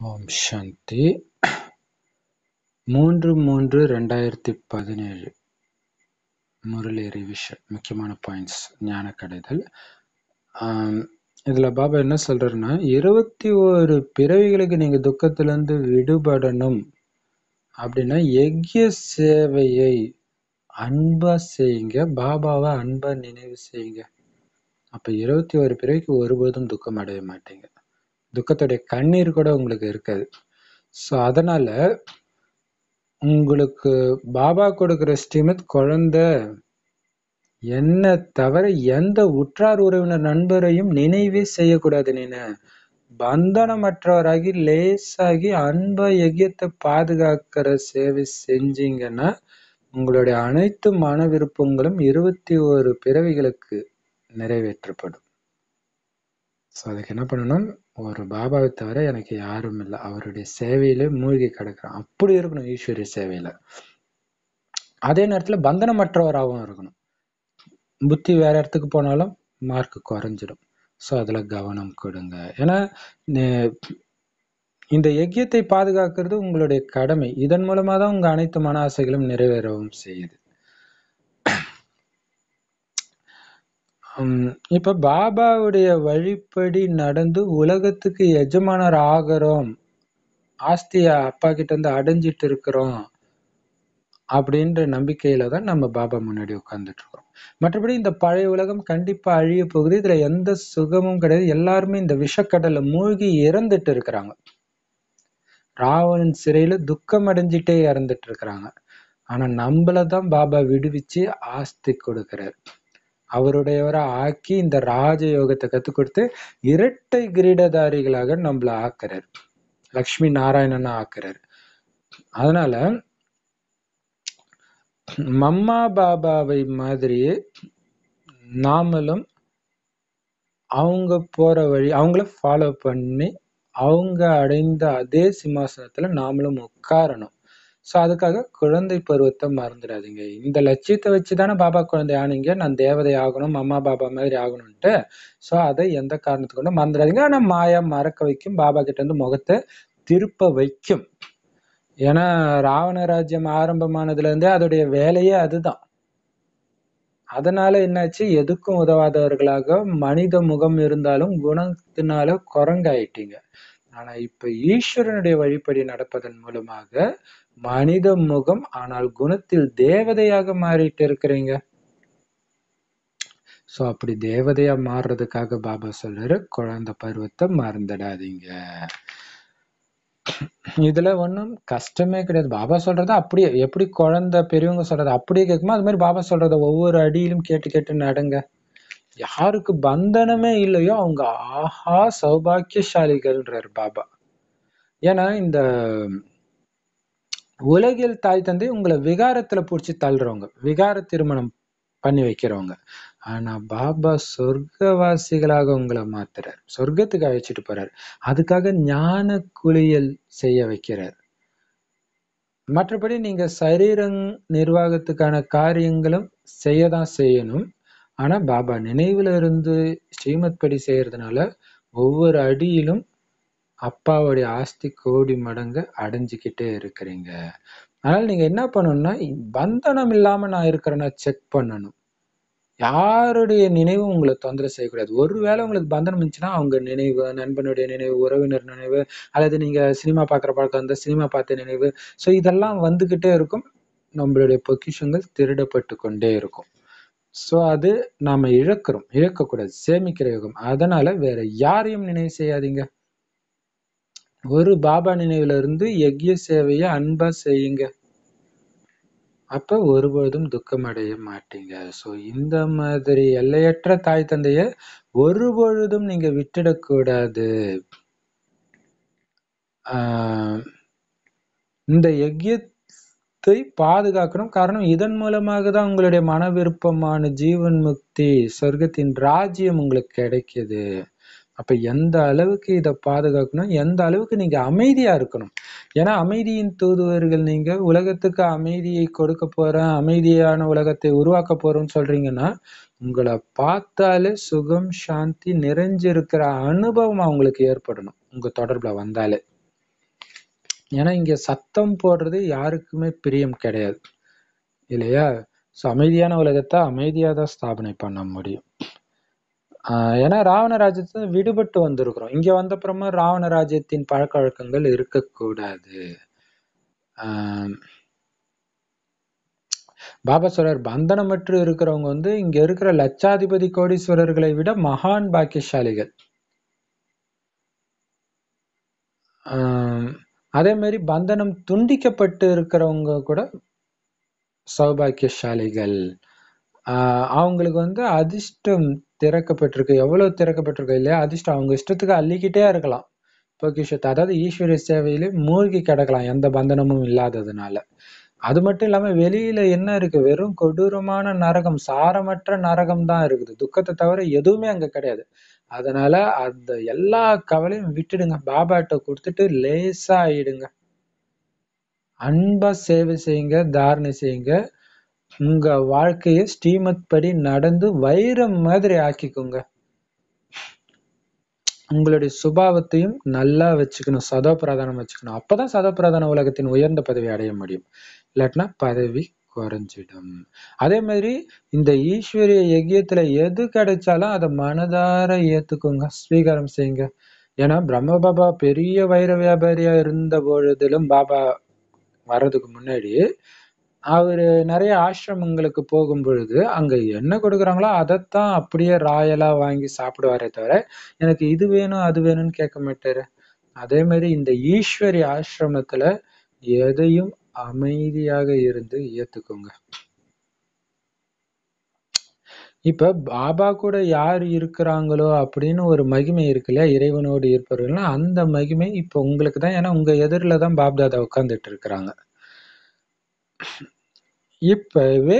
ஓம் சாந்தி. மூன்று மூன்று ரெண்டாயிரத்தி பதினேழு. முரளி ரிவிஷன் முக்கியமான பாயிண்ட்ஸ் ஞான கடைதல் இதில் பாபா என்ன சொல்கிறேன்னா இருபத்தி ஒரு பிறவிகளுக்கு நீங்கள் துக்கத்திலேருந்து விடுபடணும். அப்படின்னா யக்ய சேவையை அன்பாக செய்யுங்க. பாபாவை அன்பாக நினைவு செய்யுங்க. அப்போ இருபத்தி ஒரு பிறவிக்கு ஒருபோதும் துக்கம் அடைய மாட்டீங்க. துக்கத்துடைய கண்ணீர் கூட உங்களுக்கு இருக்காது. ஸோ அதனால உங்களுக்கு பாபா கொடுக்குற ஸ்ரீமத் குழந்தை என்ன தவிர எந்த உற்றார் உறவினர் நண்பரையும் நினைவே செய்யக்கூடாது நீனு. பந்தனமற்றவராகி லேசாகி அன்ப எகியத்தை பாதுகாக்கிற சேவை செஞ்சீங்கன்னா உங்களுடைய அனைத்து மன விருப்பங்களும் இருபத்தி ஒரு பிறவிகளுக்கு நிறைவேற்றப்படும். ஸோ அதுக்கு என்ன பண்ணணும்? ஒரு பாபாவை தவிர எனக்கு யாரும் இல்லை. அவருடைய சேவையிலே மூழ்கி கிடக்குறேன் அப்படி இருக்கணும் ஈஸ்வரிய சேவையில. அதே நேரத்துல பந்தனமற்றவராகவும் இருக்கணும். புத்தி வேற இடத்துக்கு போனாலும் மார்க் குறைஞ்சிடும். ஸோ அதில் கவனம் கொடுங்க. ஏன்னா இந்த யஜ்யத்தை பாதுகாக்கிறது உங்களுடைய கடமை. இதன் மூலமாக தான் உங்கள் அனைத்து மன ஆசைகளும் நிறைவேறவும் செய்யுது. இப்போ இப்ப பாபாவுடைய வழிப்படி நடந்து உலகத்துக்கு எஜமானர் ஆகிறோம் ஆஸ்திய அப்பா கிட்ட இருந்து அடைஞ்சிட்டு இருக்கிறோம் அப்படின்ற நம்பிக்கையில தான் நம்ம பாபா முன்னாடி உட்கார்ந்துட்டு இருக்கோம் மற்றபடி இந்த பழைய உலகம் கண்டிப்பா அழிய போகுது. இதுல எந்த சுகமும் கிடையாது. எல்லாருமே இந்த விஷக்கடல்ல மூழ்கி இறந்துட்டு இருக்கிறாங்க ராவணன் சிறையில துக்கம் அடைஞ்சிட்டே இறந்துட்டு இருக்கிறாங்க ஆனா நம்மள தான் பாபா விடுவிச்சு ஆஸ்தி கொடுக்கிறார். அவருடையவரை ஆக்கி இந்த ராஜயோகத்தை கற்றுக் கொடுத்து இரட்டை கிரீடதாரிகளாக நம்மள ஆக்குறார். லக்ஷ்மி நாராயணனா ஆக்குறார். அதனால மம்மா பாபாவை மாதிரி நாமளும் அவங்க போற வழி அவங்கள ஃபாலோ பண்ணி அவங்க அடைந்த அதே சிம்மாசனத்துல நாமளும் உட்காரணும். ஸோ அதுக்காக குழந்தை பருவத்தை மறந்துடாதீங்க. இந்த லட்சியத்தை வச்சு தானே பாபா குழந்தை ஆனீங்க. நான் தேவதை ஆகணும் அம்மா பாபா மாதிரி ஆகணும்ட்டு ஸோ அதை எந்த காரணத்துக்கு கொண்டு மறந்துடாதீங்க. ஆனா மாயா மறக்க வைக்கும் பாபா கிட்ட இருந்து முகத்தை திருப்ப வைக்கும். ஏன்னா ராவண ராஜ்யம் ஆரம்பமானதுல இருந்தே அதோடைய வேலையே அதுதான். அதனால என்னாச்சு? எதுக்கும் உதவாதவர்களாக மனித முகம் இருந்தாலும் குணத்தினால குரங்காயிட்டீங்க. ஆனா இப்ப ஈஸ்வரனுடைய வழிப்படி நடப்பதன் மூலமாக மனித முகம் ஆனால் குணத்தில் தேவதையாக மாறிட்டு இருக்கிறீங்க. சோ அப்படி தேவதையா மாறுறதுக்காக பாபா சொல்றாரு குழந்தை பருவத்தை மறந்துடாதீங்க. இதுல ஒண்ணும் கஷ்டமே கிடையாது. பாபா சொல்றத அப்படியே எப்படி குழந்தை பெரியவங்க சொல்றத அப்படியே கேட்குமோ அது மாதிரி பாபா சொல்றத ஒவ்வொரு அடியிலும் கேட்டு கேட்டு நடங்க. யாருக்கு பந்தனமே இல்லையோ அவங்க ஆஹா சௌபாக்கியசாலிகள்ன்றார் பாபா. ஏன்னா இந்த உலகில் தாய் தந்தை உங்களை விகாரத்துல பிடிச்சி தள்ளுறவங்க விகார திருமணம் பண்ணி வைக்கிறவங்க. ஆனா பாபா சொர்க்கவாசிகளாக உங்களை மாத்துறார். சொர்க்கத்துக்கு அழைச்சிட்டு போறார். அதுக்காக ஞான குளியல் செய்ய வைக்கிறார். மற்றபடி நீங்க சரீரங் நிர்வாகத்துக்கான காரியங்களும் செய்யதான் செய்யணும். ஆனா பாபா நினைவுல இருந்து ஸ்ரீமத் படி செய்யறதுனால ஒவ்வொரு அடியிலும் அப்பாவுடைய ஆஸ்தி கோடி மடங்கு அடைஞ்சுக்கிட்டே இருக்கிறீங்க. அதனால் நீங்கள் என்ன பண்ணணும்னா பந்தனம் இல்லாமல் நான் இருக்கிறேன்னா செக் பண்ணணும். யாருடைய நினைவும் உங்களை தொந்தரவு செய்யக்கூடாது. ஒருவேளை உங்களுக்கு பந்தனம் இருந்துச்சுன்னா அவங்க நினைவு நண்பனுடைய நினைவு உறவினர் நினைவு அல்லது நீங்கள் சினிமா பார்க்குற பழக்கம் அந்த சினிமா பார்த்த நினைவு. ஸோ இதெல்லாம் வந்துக்கிட்டே இருக்கும். நம்மளுடைய பொக்கிஷங்கள் திருடப்பட்டு கொண்டே இருக்கும். ஸோ அது நாம் இழக்கிறோம். இழக்கக்கூடாது. சேமிக்கிற யுகம். அதனால் வேற யாரையும் நினைவு செய்யாதீங்க. ஒரு பாபா நினைவுல இருந்து யக்ய சேவையை அன்பா செய்யுங்க. அப்ப ஒருபொழுதும் துக்கம் அடைய மாட்டீங்க. ஸோ இந்த மாதிரி எல்லையற்ற தாய் தந்தைய ஒருபொழுதும் நீங்க விட்டுடக்கூடாது ஆஹ் இந்த யக்யத்தை பாதுகாக்கணும். காரணம் இதன் மூலமாக தான் உங்களுடைய மன விருப்பமான ஜீவன் முக்தி சொர்க்கத்தின் ராஜ்யம் உங்களுக்கு கிடைக்குது. அப்ப எந்த அளவுக்கு இதை பாதுகாக்கணும்? எந்த அளவுக்கு நீங்க அமைதியா இருக்கணும்? ஏன்னா அமைதியின் தூதுவர்கள் நீங்க உலகத்துக்கு அமைதியை கொடுக்க போறேன் அமைதியான உலகத்தை உருவாக்க போறோம்னு சொல்றீங்கன்னா உங்களை பார்த்தாலே சுகம் சாந்தி நிறைஞ்சிருக்கிற அனுபவம் அவங்களுக்கு ஏற்படணும் உங்க தொடர்புல வந்தாலே. ஏன்னா இங்க சத்தம் போடுறது யாருக்குமே பிரியம் கிடையாது. இல்லையா? ஸோ அமைதியான உலகத்தை அமைதியாக தான் ஸ்தாபனை பண்ண முடியும். ஏன்னா ராவண ராஜ்யத்தை விடுபட்டு வந்திருக்கிறோம். இங்க வந்தப்புறமா ராவண ராஜ்யத்தின் பழக்க வழக்கங்கள் இருக்கக்கூடாது பாபா சொல்றார் பந்தனமற்று இருக்கிறவங்க வந்து இங்க இருக்கிற லட்சாதிபதி கோடீஸ்வரர்களை விட மகான் பாக்கியசாலிகள். அதே மாதிரி பந்தனம் துண்டிக்கப்பட்டு இருக்கிறவங்க கூட சௌபாக்கியசாலிகள். அவங்களுக்கு வந்து அதிர்ஷ்டம் திறக்கப்பட்டிருக்கு. எவ்வளவு திறக்கப்பட்டிருக்கு இல்லையா? அதிர்ஷ்டம். அவங்க இஷ்டத்துக்கு அள்ளிக்கிட்டே இருக்கலாம். பொக்கிஷத்தை. அதாவது ஈஸ்வர சேவையிலே மூழ்கி கிடக்கலாம். எந்த பந்தனமும் இல்லாததுனால. அது மட்டும் இல்லாம வெளியில என்ன இருக்கு? வெறும் கொடூரமான நரகம் சாரமற்ற நரகம் தான் இருக்குது. துக்கத்தை தவிர எதுவுமே அங்க கிடையாது. அதனால அந்த எல்லா கவலையும் விட்டுடுங்க. பாபாட்ட கொடுத்துட்டு லேசா ஆயிடுங்க அன்பா சேவை செய்யுங்க தாரணை செய்யுங்க. உங்க வாழ்க்கைய ஸ்ரீமத் படி நடந்து வைரம் மாதிரி ஆக்கிக்கோங்க. உங்களுடைய சுபாவத்தையும் நல்லா வச்சுக்கணும் சதோ பிரதானம் வச்சுக்கணும். அப்பதான் சதோ பிரதான உலகத்தின் உயர்ந்த பதவி அடைய முடியும். இல்லாட்டினா பதவி குறைஞ்சிடும். அதே மாதிரி இந்த ஈஸ்வரிய யஜ்யத்துல எது கிடைச்சாலும் அதை மனதார ஏத்துக்கோங்க ஸ்வீகாரம் செய்யுங்க. ஏன்னா பிரம்ம பாபா பெரிய வைர வியாபாரியா இருந்த பொழுதிலும் பாபா வர்றதுக்கு முன்னாடி அவரு நிறைய ஆசிரமங்களுக்கு போகும் பொழுது அங்க என்ன கொடுக்குறாங்களோ அதைத்தான் அப்படியே ராயலா வாங்கி சாப்பிடுவாரே தவிர எனக்கு இது வேணும் அது வேணும்னு கேட்க மாட்டாரு. அதே மாதிரி இந்த ஈஸ்வரி ஆசிரமத்துல எதையும் அமைதியாக இருந்து ஏத்துக்கோங்க. இப்ப பாபா கூட யார் இருக்கிறாங்களோ அப்படின்னு ஒரு மகிமை இருக்கு இல்லையா? இறைவனோடு இருப்பவர்கள்னா அந்த மகிமை இப்ப உங்களுக்கு தான். ஏன்னா உங்க எதிரில தான் பாப்தாதா உட்கார்ந்துட்டு இருக்கிறாங்க. இப்பவே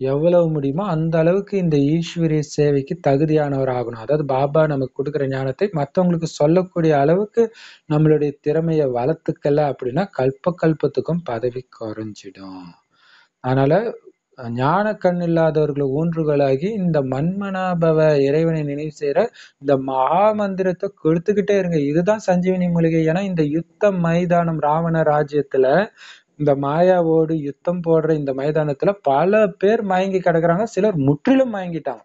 எவ்வளவு முடியுமோ அந்த அளவுக்கு இந்த ஈஸ்வரிய சேவைக்கு தகுதியானவர் ஆகணும். அதாவது பாபா நமக்கு கொடுக்குற ஞானத்தை மற்றவங்களுக்கு சொல்லக்கூடிய அளவுக்கு நம்மளுடைய திறமையை வளர்த்துக்கல அப்படின்னா கல்ப கல்பத்துக்கும் பதவி குறைஞ்சிடும். அதனால ஞான கண் இல்லாதவர்களை ஊன்றுகளாகி இந்த மண்மனாபவ இறைவனை நினைவு செய்யற இந்த மகா மந்திரத்தை கொடுத்துக்கிட்டே இருங்க. இதுதான் சஞ்சீவனி மூலிகை. ஏன்னா இந்த யுத்த மைதானம் ராவண ராஜ்யத்துல இந்த மாயாவோடு யுத்தம் போடுற இந்த மைதானத்துல பல பேர் மயங்கி கிடக்குறாங்க. சிலர் முற்றிலும் மயங்கிட்டாங்க.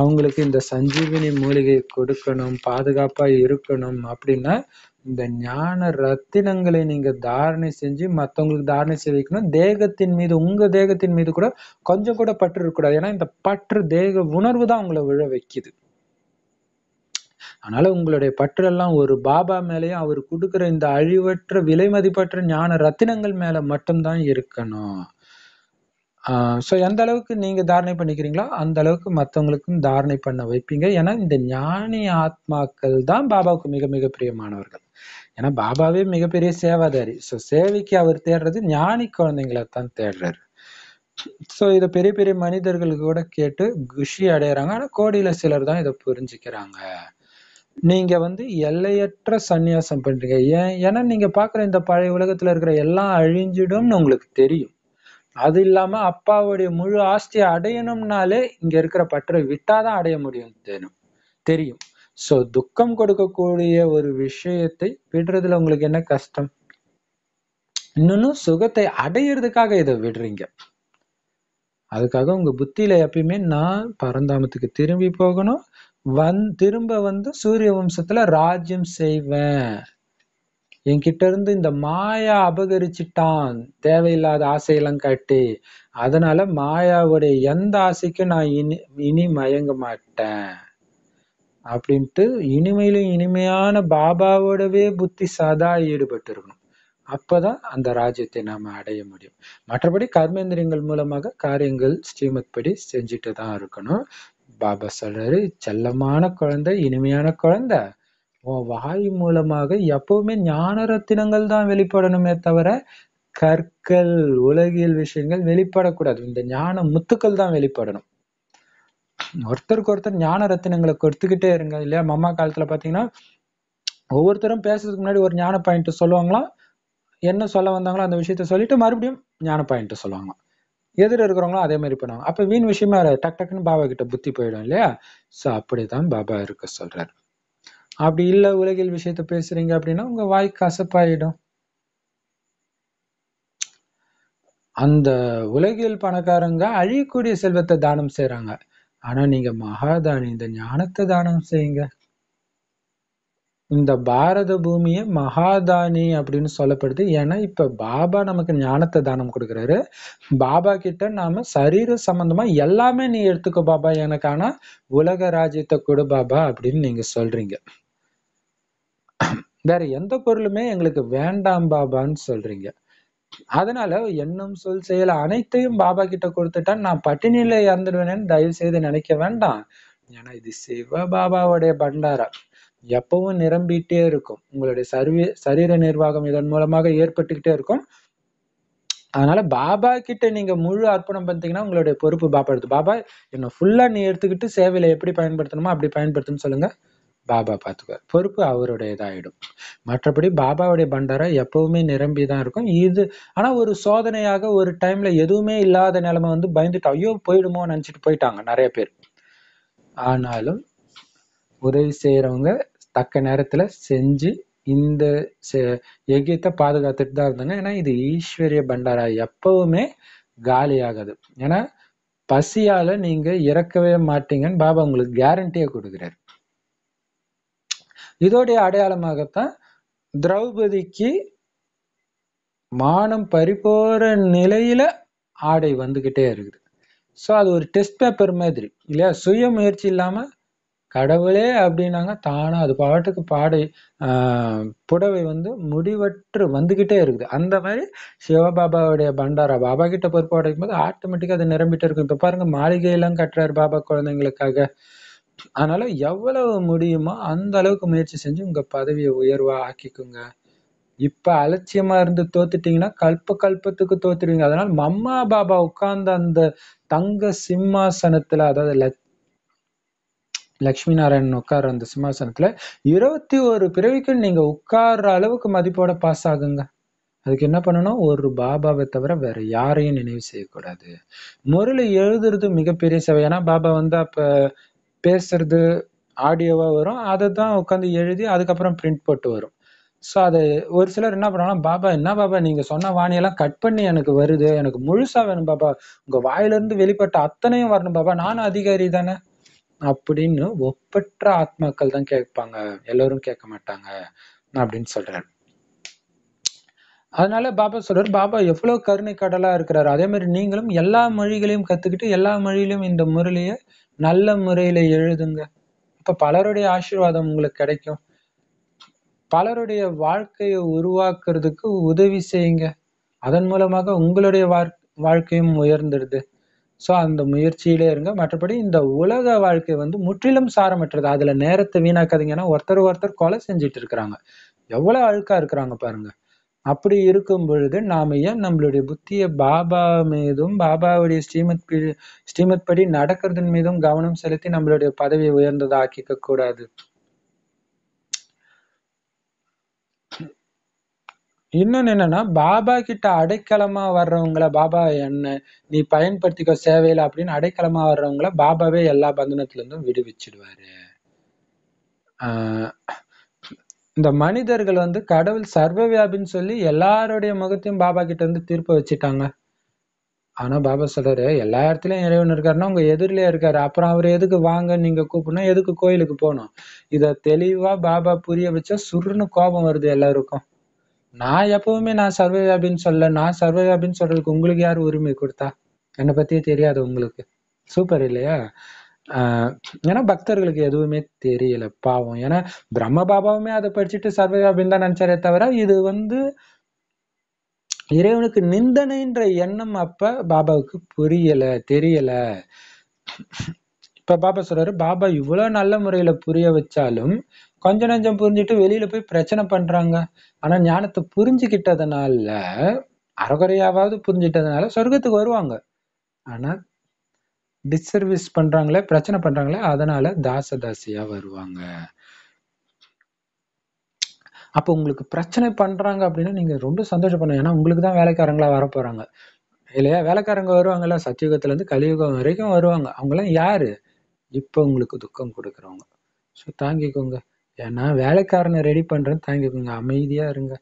அவங்களுக்கு இந்த சஞ்சீவினி மூலிகை கொடுக்கணும் பாதுகாப்பா இருக்கணும் அப்படின்னா இந்த ஞான ரத்தினங்களை நீங்க தாரணை செஞ்சு மத்தவங்களுக்கு தாரணை செய்ய வைக்கணும். தேகத்தின் மீது உங்க தேகத்தின் மீது கூட கொஞ்சம் கூட பற்று இருக்கக்கூடாது. ஏன்னா இந்த பற்று தேக உணர்வு தான் உங்களை விழ வைக்குது. அதனால உங்களுடைய பற்றெல்லாம் ஒரு பாபா மேலேயும் அவர் கொடுக்கிற இந்த அழிவற்ற விலை மதிப்பற்ற ஞான ரத்தினங்கள் மேல மட்டும்தான் இருக்கணும். ஆஹ் ஸோ எந்த அளவுக்கு நீங்க தாரணை பண்ணிக்கிறீங்களோ அந்த அளவுக்கு மற்றவங்களுக்கும் தாரணை பண்ண வைப்பீங்க. ஏன்னா இந்த ஞானி ஆத்மாக்கள் தான் பாபாவுக்கு மிக மிக பிரியமானவர்கள். ஏன்னா பாபாவே மிகப்பெரிய சேவாதாரி. ஸோ சேவைக்கு அவர் தேடுறது ஞானி குழந்தைங்களை தான் தேடுறாரு. ஸோ இதை பெரிய பெரிய மனிதர்களுக்கு கூட கேட்டு குஷி அடையறாங்க. ஆனா கோடியில சிலர் தான் இதை புரிஞ்சுக்கிறாங்க. நீங்க வந்து எல்லையற்ற சந்நியாசம் பண்றீங்க. ஏன் ஏன்னா நீங்க பாக்குற இந்த பழைய உலகத்துல இருக்கிற எல்லாம் அழிஞ்சிடும்னு உங்களுக்கு தெரியும். அது இல்லாம அப்பாவுடைய முழு ஆஸ்தியை அடையணும்னாலே இங்க இருக்கிற பற்றை விட்டாதான் அடைய முடியும் தெரியும் தெரியும். சோ துக்கம் கொடுக்கக்கூடிய ஒரு விஷயத்தை விடுறதுல உங்களுக்கு என்ன கஷ்டம்? இன்னொன்னும் சுகத்தை அடையிறதுக்காக இதை விடுறீங்க. அதுக்காக உங்கள் புத்தியில் எப்பயுமே நான் பரந்தாமத்துக்கு திரும்பி போகணும். வந் திரும்ப வந்து சூரிய வம்சத்தில் ராஜ்யம் செய்வேன். என்கிட்ட இருந்து இந்த மாயா அபகரிச்சிட்டான். தேவையில்லாத ஆசையெல்லாம் காட்டி. அதனால மாயாவுடைய எந்த ஆசைக்கும் நான் இனி இனி மயங்க மாட்டேன். அப்படின்ட்டு இனிமையிலும் இனிமையான பாபாவோடவே புத்தி சதா ஈடுபட்டு இருக்கணும் அப்பதான் அந்த ராஜ்யத்தை நாம அடைய முடியும். மற்றபடி கர்மேந்திரியங்கள் மூலமாக காரியங்கள் ஸ்ரீமத் படி செஞ்சுட்டு தான் இருக்கணும். பாபா சொல்றாரு செல்லமான குழந்தை இனிமையான குழந்தை. உன் வாய் மூலமாக எப்பவுமே ஞான ரத்தினங்கள் தான் வெளிப்படணுமே தவிர கற்கள் உலகியல் விஷயங்கள் வெளிப்படக்கூடாது. இந்த ஞான முத்துக்கள் தான் வெளிப்படணும். ஒருத்தருக்கு ஒருத்தர் ஞான ரத்தினங்களை கொடுத்துக்கிட்டே இருங்க. இல்லையா மம்மா காலத்துல பாத்தீங்கன்னா ஒவ்வொருத்தரும் பேசுறதுக்கு முன்னாடி ஒரு ஞான பாயிண்ட் சொல்லுவாங்களாம். என்ன சொல்ல வந்தாங்களோ அந்த விஷயத்த சொல்லிட்டு மறுபடியும் ஞான பாயிண்ட் சொல்லுவாங்க. எதிர் இருக்கிறவங்களும் அதே மாதிரி பண்ணுவாங்க. அப்ப வீண் விஷயமா டக் டக்குன்னு பாபா கிட்ட புத்தி போயிடும் இல்லையா? சோ அப்படிதான் பாபா இருக்க சொல்றாரு. அப்படி இல்ல உலகில் விஷயத்த பேசுறீங்க அப்படின்னா உங்க வாய் கசப்பாயிடும். அந்த உலகில் பணக்காரங்க அழியக்கூடிய செல்வத்தை தானம் செய்யறாங்க ஆனா நீங்க மகாதானி இந்த ஞானத்தை தானம் செய்யுங்க. இந்த பாரத பூமியை மகாதானி அப்படின்னு சொல்லப்படுது. ஏன்னா இப்ப பாபா நமக்கு ஞானத்தை தானம் கொடுக்குறாரு. பாபா கிட்ட நாம சரீர சம்பந்தமா எல்லாமே நீ எடுத்துக்கோ பாபா. எனக்கு ஆனா உலக ராஜ்யத்தை கொடு பாபா அப்படின்னு நீங்க சொல்றீங்க. வேற எந்த பொருளுமே எங்களுக்கு வேண்டாம் பாபான்னு சொல்றீங்க. அதனால எண்ணம் சொல் செயல் அனைத்தையும் பாபா கிட்ட கொடுத்துட்டா நான் பட்டினியில இறந்துடுவேனேன்னு தயவு செய்து நினைக்க வேண்டாம். ஏன்னா இது சிவ பாபாவுடைய பண்டாரா எப்பவும் நிரம்பிட்டே இருக்கும். உங்களுடைய சர்வீ சரீர நிர்வாகம் இதன் மூலமாக ஏற்பட்டுக்கிட்டே இருக்கும். அதனால பாபா கிட்ட நீங்க முழு அர்ப்பணம் பண்ணிட்டீங்கன்னா உங்களுடைய பொறுப்பு பாபா எடுத்து பாபா என்ன ஃபுல்லா நீ எடுத்துக்கிட்டு சேவையில எப்படி பயன்படுத்தணுமோ அப்படி பயன்படுத்துன்னு சொல்லுங்க. பாபா பார்த்துக்குவார். பொறுப்பு அவருடைய அவருடையதாயிடும். மற்றபடி பாபாவுடைய பண்டாரா எப்பவுமே நிரம்பி தான் இருக்கும். இது ஆனால் ஒரு சோதனையாக ஒரு டைம்ல எதுவுமே இல்லாத நிலைமை வந்து பயந்துட்டு ஐயோ போயிடுமோ நினச்சிட்டு போயிட்டாங்க நிறைய பேர். ஆனாலும் உதவி செய்கிறவங்க தக்க நேரத்தில் செஞ்சு இந்த செ- யஜ்யத்தை பாதுகாத்துட்டு தான் இருந்தாங்க. ஏன்னா இது ஈஸ்வரிய பண்டாரா? எப்பவுமே காலியாகாது ஏன்னா பசியால நீங்க இறக்கவே மாட்டீங்கன்னு பாபா உங்களுக்கு கேரண்டியை கொடுக்குறாரு. இதோடைய அடையாளமாகத்தான் திரௌபதிக்கு மானம் பறிபோற நிலையில ஆடை வந்துகிட்டே இருக்குது. ஸோ அது ஒரு டெஸ்ட் பேப்பர் மாதிரி இல்லையா? சுய முயற்சி இல்லாம கடவுளே அப்படின்னாங்க. தானா அது பாட்டுக்கு பாடை புடவை வந்து முடிவற்று வந்துகிட்டே இருக்குது. அந்த மாதிரி சிவபாபாவுடைய பண்டாரா பாபா கிட்ட பொறுப்பு அடைக்கும் போது ஆட்டோமேட்டிக்கா அது நிரம்பிட்டு இருக்கும். இப்ப பாருங்க மாளிகையெல்லாம் கட்டுறாரு பாபா குழந்தைங்களுக்காக. அதனால எவ்வளவு முடியுமோ அந்த அளவுக்கு முயற்சி செஞ்சு உங்க பதவியை உயர்வா ஆக்கிக்குங்க. இப்ப அலட்சியமா இருந்து தோத்துட்டீங்கன்னா கல்ப கல்பத்துக்கு தோத்துருவீங்க. அதனால மம்மா பாபா உட்கார்ந்த அந்த தங்க சிம்மாசனத்துல அதாவது லக்ஷ்மி நாராயணன் உட்கார்ற அந்த சிம்மாசனத்துல இருபத்தி ஒரு பிறவிக்கு நீங்க உட்கார்ற அளவுக்கு மதிப்போட பாஸ் ஆகுங்க. அதுக்கு என்ன பண்ணணும்? ஒரு பாபாவை தவிர வேற யாரையும் நினைவு செய்யக்கூடாது. முரளி எழுதுறது மிகப்பெரிய சேவை. ஏன்னா பாபா வந்து அப்ப பேசுறது ஆடியோவா வரும். அதை தான் உட்காந்து எழுதி அதுக்கப்புறம் பிரிண்ட் போட்டு வரும். ஸோ அதை ஒரு சிலர் என்ன பண்ணுவாங்கன்னா பாபா என்ன பாபா? நீங்க சொன்ன வாணியெல்லாம் கட் பண்ணி எனக்கு வருது. எனக்கு முழுசா வேணும் பாபா. உங்க வாயிலிருந்து வெளிப்பட்ட அத்தனையும் வரணும் பாபா. நானும் அதிகாரி தானே. அப்படின்னு ஒப்பற்ற ஆத்மாக்கள் தான் கேட்பாங்க. எல்லாரும் கேட்க மாட்டாங்க அப்படின்னு சொல்றாரு. அதனால பாபா சொல்றாரு பாபா எவ்வளவு கருணை கடலா இருக்கிறாரு. அதே மாதிரி நீங்களும் எல்லா மொழிகளையும் கத்துக்கிட்டு எல்லா மொழியிலும் இந்த முரளிய நல்ல முறையில எழுதுங்க. இப்ப பலருடைய ஆசீர்வாதம் உங்களுக்கு கிடைக்கும். பலருடைய வாழ்க்கையை உருவாக்குறதுக்கு உதவி செய்யுங்க. அதன் மூலமாக உங்களுடைய வாழ்- வாழ்க்கையும் உயர்ந்துடுது. ஸோ அந்த முயற்சியிலே இருங்க. மற்றபடி இந்த உலக வாழ்க்கை வந்து முற்றிலும் சாரமற்றது. அதுல நேரத்தை வீணாக்காதீங்கன்னா ஒருத்தர் ஒருத்தர் கொலை செஞ்சுட்டு இருக்கிறாங்க. எவ்வளவு அழுக்கா இருக்கிறாங்க பாருங்க. அப்படி இருக்கும் பொழுது நாம ஏன் நம்மளுடைய புத்தியை பாபா மீதும் பாபாவுடைய ஸ்ரீமத் பி- ஸ்ரீமத் படி நடக்கிறதன் மீதும் கவனம் செலுத்தி நம்மளுடைய பதவியை உயர்ந்ததாக்கிக்க கூடாது? இன்னொன்னு என்னன்னா பாபா கிட்ட அடைக்கலமா வர்றவங்கள பாபா என்ன நீ பயன்படுத்திக்கோ சேவையில அப்படின்னு அடைக்கலமா வர்றவங்கள பாபாவே எல்லா பந்தனத்துல இருந்தும் விடுவிச்சிடுவாரு ஆஹ் இந்த மனிதர்கள் வந்து கடவுள் சர்வவியாபின்னு சொல்லி எல்லாருடைய முகத்தையும் பாபா கிட்ட இருந்து தீர்ப்பு வச்சுட்டாங்க. ஆனா பாபா சொல்றாரு எல்லா இடத்துலயும் இறைவன் இருக்காருன்னா உங்க எதிரிலே இருக்காரு. அப்புறம் அவர் எதுக்கு வாங்க நீங்க கூப்பிடணும் எதுக்கு கோயிலுக்கு போகணும்? இத தெளிவா பாபா புரிய வச்சா சுருன்னு கோபம் வருது எல்லாருக்கும். நான் எப்பவுமே நான் சர்வவியாபின்னு சொல்ல நான் சர்வவியாபின்னு சொல்றதுக்கு உங்களுக்கு யார் உரிமை கொடுத்தா? என்னை பத்தியே தெரியாது உங்களுக்கு. சூப்பர் இல்லையா? ஆஹ் ஏன்னா பக்தர்களுக்கு எதுவுமே தெரியல பாவம். ஏன்னா பிரம்ம பாபாவுமே அதை படிச்சுட்டு சர்வவியாபின்னு தான் நினைச்சாரே தவிர இது வந்து இறைவனுக்கு நிந்தனைன்ற எண்ணம் அப்ப பாபாவுக்கு புரியல தெரியல. இப்ப பாபா சொல்றாரு பாபா இவ்வளவு நல்ல முறையில புரிய வச்சாலும் கொஞ்ச நஞ்சம் புரிஞ்சுட்டு வெளியில போய் பிரச்சனை பண்றாங்க. ஆனா ஞானத்தை புரிஞ்சுக்கிட்டதுனால அறகுறையாவது புரிஞ்சிட்டதுனால சொர்க்கத்துக்கு வருவாங்க. ஆனா டிஸ்சர்வீஸ் பண்றாங்களே பிரச்சனை பண்றாங்களே அதனால தாச தாசியா வருவாங்க. அப்போ உங்களுக்கு பிரச்சனை பண்றாங்க அப்படின்னா நீங்க ரொம்ப சந்தோஷப்படணும். ஏன்னா உங்களுக்கு தான் வேலைக்காரங்களா வர போறாங்க இல்லையா? வேலைக்காரங்க வருவாங்கல்ல சத்தியுகத்துல இருந்து கலியுகம் வரைக்கும் வருவாங்க. அவங்கெல்லாம் யாரு? இப்ப உங்களுக்கு துக்கம் கொடுக்குறவங்க. ஸோ தாங்கிக்கோங்க. ஏன்னா வேலைக்காரனை ரெடி பண்றேன்னு தாங்கிக்கோங்க அமைதியா இருங்க.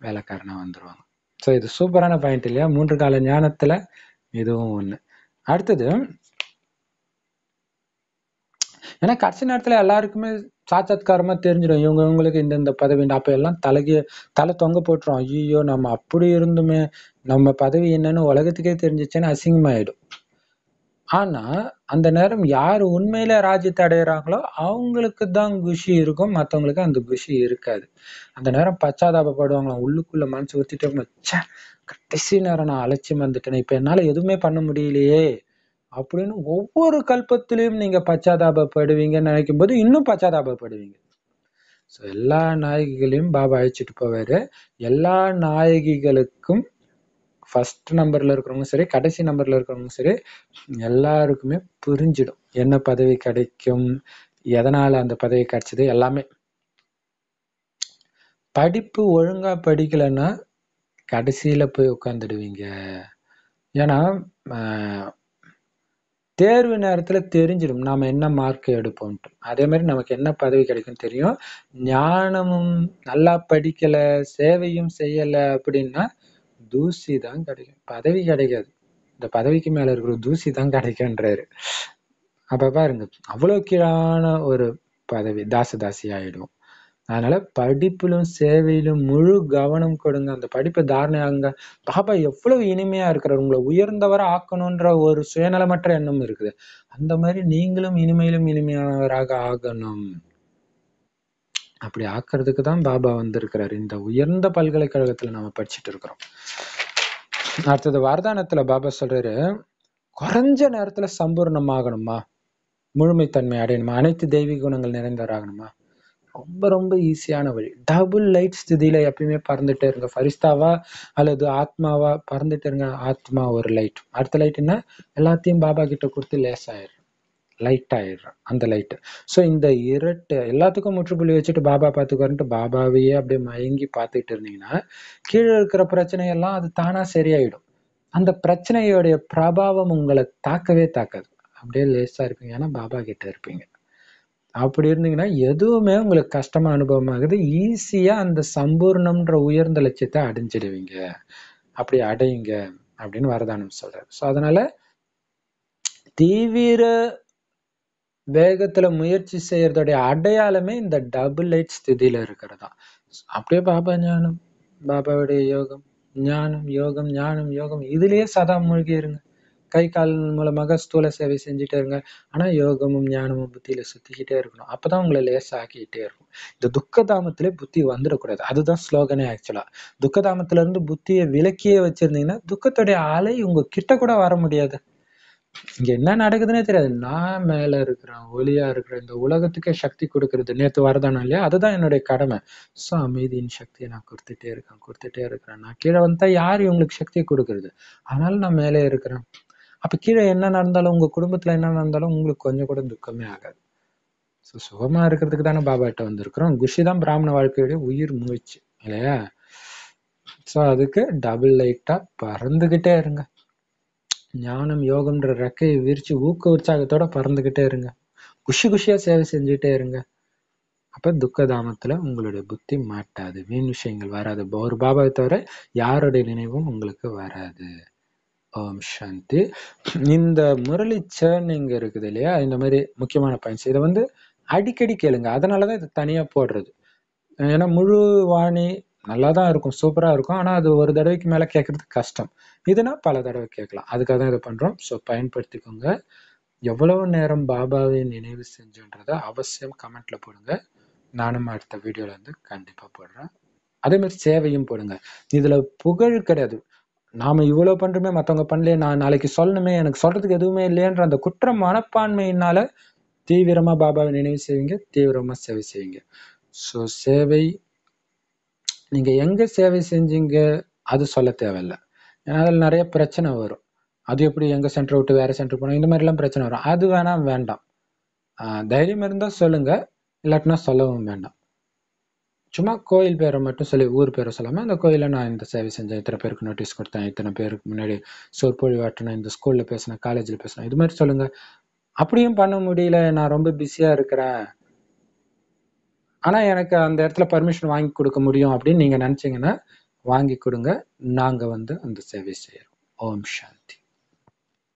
வேலைக்காரனாக வந்துருவாங்க ஸோ இது சூப்பரான பாயிண்ட் இல்லையா? மூன்று கால ஞானத்துல இதுவும் ஒன்று அடுத்தது ஏன்னா கடைசி நேரத்துல எல்லாருக்குமே சாட்சாத்காரமா தெரிஞ்சிடும். இவங்க இவங்களுக்கு இந்தந்த பதவி அப்போ எல்லாம் தலைக்கு தலை தொங்க போட்டுரும். ஐயோ நம்ம அப்படி இருந்துமே. நம்ம பதவி என்னன்னு உலகத்துக்கே தெரிஞ்சிச்சுன்னு அசிங்கமாயிடும். ஆனா அந்த நேரம் யார் உண்மையில ராஜ்யத்தை அடையிறாங்களோ அவங்களுக்கு தான் குஷி இருக்கும் மத்தவங்களுக்கு அந்த குஷி இருக்காது. அந்த நேரம் பச்சாதாபப்படுவாங்களாம் உள்ளுக்குள்ள மனசு ஊத்திட்டு இருக்கும், ச்சே கடைசி நேரம் நான் அலட்சியம் வந்துட்டேனே இப்ப என்னால எதுவுமே பண்ண முடியலையே அப்படின்னு ஒவ்வொரு கல்பத்திலையும் நீங்க பச்சாதாபப்படுவீங்கன்னு நினைக்கும் போது இன்னும் பச்சாதாபப்படுவீங்க. ஸோ எல்லா நாயகிகளையும் பாபா அழைச்சிட்டு போவாரு. எல்லா நாயகிகளுக்கும் ஃபர்ஸ்ட் நம்பர்ல இருக்கிறவங்க சரி கடைசி நம்பர்ல இருக்கிறவங்க சரி எல்லாருக்குமே புரிஞ்சிடும். என்ன பதவி கிடைக்கும் எதனால அந்த பதவி கிடைச்சது எல்லாமே. படிப்பு ஒழுங்கா படிக்கலைன்னா கடைசியில போய் உட்காந்துடுவீங்க ஏன்னா தேர்வு நேரத்துல தெரிஞ்சிடும். நாம என்ன மார்க் எடுப்போம்ட்டு அதே மாதிரி நமக்கு என்ன பதவி கிடைக்கும் தெரியும். ஞானமும் நல்லா படிக்கல சேவையும் செய்யல அப்படின்னா தூசி தான் கிடைக்கும். பதவி கிடைக்காது. இந்த பதவிக்கு மேல இருக்கிற தூசி தான் கிடைக்கும்ன்றாரு. அப்ப பாருங்க அவ்வளவு கீழான ஒரு பதவி தாசதாசி ஆயிடும். அதனால படிப்பிலும் சேவையிலும் முழு கவனம் கொடுங்க. அந்த படிப்பை தாரணையாங்க பாபா எவ்வளவு இனிமையா இருக்கிறார். உங்களை உயர்ந்தவரா ஆக்கணும்ன்ற ஒரு சுயநலமற்ற எண்ணம் இருக்குது. அந்த மாதிரி நீங்களும் இனிமையிலும் இனிமையானவராக ஆகணும். அப்படி ஆக்குறதுக்கு தான் பாபா வந்திருக்கிறார். இந்த உயர்ந்த பல்கலைக்கழகத்துல நம்ம படிச்சுட்டு இருக்கிறோம். அடுத்தது வரதானத்துல பாபா சொல்றாரு குறைஞ்ச நேரத்துல சம்பூர்ணமாகணுமா? முழுமைத்தன்மை அடையணுமா? அனைத்து தெய்வீக குணங்கள் நிறைந்தவராகணுமா? ரொம்ப ரொம்ப ஈஸியான வழி. டபுள் லைட் ஸ்திதியில எப்பயுமே பறந்துட்டே இருங்க. ஃபரிஸ்தாவா அல்லது ஆத்மாவா பறந்துட்டே இருங்க. ஆத்மா ஒரு லைட். அடுத்த லைட் என்ன? எல்லாத்தையும் பாபா கிட்ட கொடுத்து லேஸ் ஆயிரும் லைட் ஆயிடுறான் அந்த லைட்டு ஸோ இந்த இருட்டு எல்லாத்துக்கும் முற்றுப்புள்ளி வச்சுட்டு பாபா பார்த்துக்கறன்ட்டு பாபாவையே அப்படியே மயங்கி பார்த்துக்கிட்டு இருந்தீங்கன்னா கீழே இருக்கிற பிரச்சனையெல்லாம் அது தானா சரியாயிடும். அந்த பிரச்சனையோடைய பிரபாவம் உங்களை தாக்கவே தாக்காது. அப்படியே லேசா இருப்பீங்க. ஏன்னா பாபா கிட்ட இருப்பீங்க. அப்படி இருந்தீங்கன்னா எதுவுமே உங்களுக்கு கஷ்டமா அனுபவம் ஆகுது ஈஸியா அந்த சம்பூர்ணம்ன்ற உயர்ந்த லட்சியத்தை அடைஞ்சிடுவீங்க. அப்படி அடையுங்க அப்படின்னு வரதானம் சொல்றாரு. ஸோ அதனால தீவிர வேகத்துல முயற்சி செய்யறதுடைய அடையாளமே இந்த டபுள் லைட் ஸ்திதியில இருக்கிறதா. அப்படியே பாபா ஞானம் பாபாவுடைய யோகம் ஞானம் யோகம் ஞானம் யோகம் இதுலயே சதா மூழ்கி இருங்க கை கால் மூலமாக ஸ்தூல சேவை செஞ்சுட்டே இருங்க. ஆனா யோகமும் ஞானமும் புத்தியில சுத்திக்கிட்டே இருக்கணும். அப்பதான் உங்களை லேசாக்கிட்டே இருக்கும். இந்த துக்கதாமத்திலே புத்தி வந்துடக்கூடாது. அதுதான் ஸ்லோகனே ஆக்சுவலா. துக்கதாமத்துல இருந்து புத்தியை விலக்கியே வச்சிருந்தீங்கன்னா துக்கத்துடைய அலை உங்க கிட்ட கூட வர முடியாது. இங்க என்ன நடக்குதுன்னே தெரியாது. நான் மேல இருக்கிறேன் ஒளியா இருக்கிறேன் இந்த உலகத்துக்கே சக்தி கொடுக்கறது நேத்து வரதானோ இல்லையா? அதுதான் என்னுடைய கடமை. சோ அமைதியின் சக்தியை நான் கொடுத்துட்டே இருக்கேன் கொடுத்துட்டே இருக்கிறேன். நான் கீழே வந்தா யார் இவங்களுக்கு சக்தியை கொடுக்கறது? அதனால நான் மேலே இருக்கிறேன். அப்ப கீழே என்ன நடந்தாலும் உங்க குடும்பத்துல என்ன நடந்தாலும் உங்களுக்கு கொஞ்சம் கூட துக்கமே ஆகாது. ஸோ சுகமா இருக்கிறதுக்கு தானே பாபாட்ட வந்திருக்கிறோம். குஷி தான் பிராமண வாழ்க்கையுடைய உயிர் மூச்சு இல்லையா? ஸோ அதுக்கு டபுள் லைட்டா பறந்துகிட்டே இருங்க. ஞானம் யோகம்ன்ற ரெக்கையை விரித்து ஊக்க உற்சாகத்தோட பறந்துக்கிட்டே இருங்க. குஷி குஷியாக சேவை செஞ்சுட்டே இருங்க. அப்போ துக்கதாமத்தில் உங்களுடைய புத்தி மாட்டாது. வீண் விஷயங்கள் வராது. ஒரு பாபாவை தவிர யாருடைய நினைவும் உங்களுக்கு வராது. ஓம் சாந்தி. இந்த முரளி சேர்னிங் இருக்குது இல்லையா? இந்த மாதிரி முக்கியமான பாயிண்ட்ஸ் இதை வந்து அடிக்கடி கேளுங்க. அதனாலதான் இது தனியாக போடுறது. ஏன்னா முழு வாணி நல்லா தான் இருக்கும் சூப்பராக இருக்கும். ஆனால் அது ஒரு தடவைக்கு மேலே கேட்குறது கஷ்டம். இதுனா பல தடவை கேட்கலாம். அதுக்காக தான் இதை பண்ணுறோம் ஸோ பயன்படுத்திக்கோங்க. எவ்வளவு நேரம் பாபாவை நினைவு செஞ்சுன்றத அவசியம் கமெண்ட்ல போடுங்க. நானும் அடுத்த வீடியோவில் வந்து கண்டிப்பாக போடுறேன். அதேமாதிரி சேவையும் போடுங்க. இதில் புகழ் கிடையாது. நாம் இவ்வளோ பண்ணுறமே மற்றவங்க பண்ணலையே நான் நாளைக்கு சொல்லணுமே எனக்கு சொல்கிறதுக்கு எதுவுமே இல்லையன்ற அந்த குற்ற மனப்பான்மையினால் தீவிரமாக பாபாவை நினைவு செய்வீங்க தீவிரமாக சேவை செய்வீங்க. ஸோ சேவை நீங்க எங்க சேவை செஞ்சீங்க அது சொல்ல தேவையில்ல. ஏன்னா அதில் நிறைய பிரச்சனை வரும். அது எப்படி எங்க சென்டர் விட்டு வேற சென்டர் போனோம் இந்த மாதிரிலாம் பிரச்சனை வரும். அது வேணாம் வேண்டாம். தைரியம் இருந்தா சொல்லுங்க இல்லாட்டினா சொல்லவும் வேண்டாம். சும்மா கோயில் பேரை மட்டும் சொல்லி ஊர் பேரை சொல்லாம அந்த கோயிலில் நான் இந்த சேவை செஞ்சேன் இத்தனை பேருக்கு நோட்டீஸ் கொடுத்தேன் இத்தனை பேருக்கு முன்னாடி சொற்பொழிவாட்டினேன் இந்த ஸ்கூலில் பேசினேன் காலேஜில் பேசினேன் இது மாதிரி சொல்லுங்கள் அப்படியும் பண்ண முடியல நான் ரொம்ப பிஸியாக இருக்கிறேன். ஆனால் எனக்கு அந்த இடத்துல பர்மிஷன் வாங்கி கொடுக்க முடியும் அப்படின்னு நீங்கள் நினச்சிங்கன்னா வாங்கி கொடுங்க. நாங்கள் வந்து அந்த சேவை செய்கிறோம் ஓம் சாந்தி.